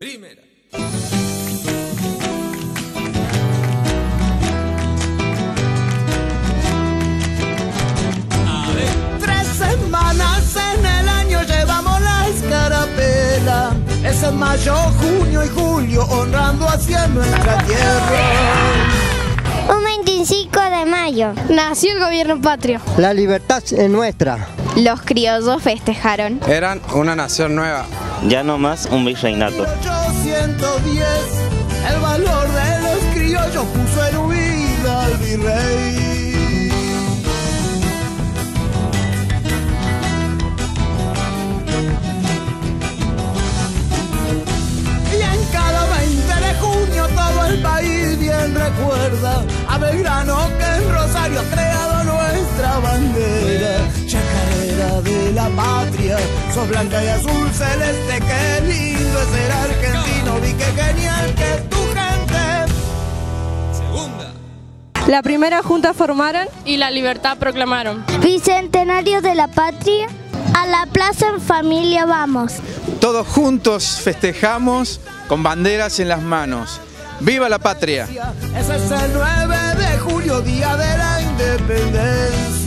Primera. Tres semanas en el año llevamos la escarapela. Es en mayo, junio y julio honrando hacia nuestra tierra. Un 25 de mayo. Nació el gobierno patrio. La libertad es nuestra. Los criollos festejaron. Eran una nación nueva. Ya no más un virreinato. 1810, el valor de los criollos puso en huida al virrey. Y en cada 20 de junio todo el país bien recuerda a Belgrano sos blanca y azul celeste, qué lindo es ser argentino, vi qué genial que es tu gente. Segunda. La primera junta formaron y la libertad proclamaron. Bicentenario de la patria. A la plaza en familia vamos. Todos juntos festejamos con banderas en las manos. ¡Viva la patria! Ese es el 9 de julio, día de la independencia.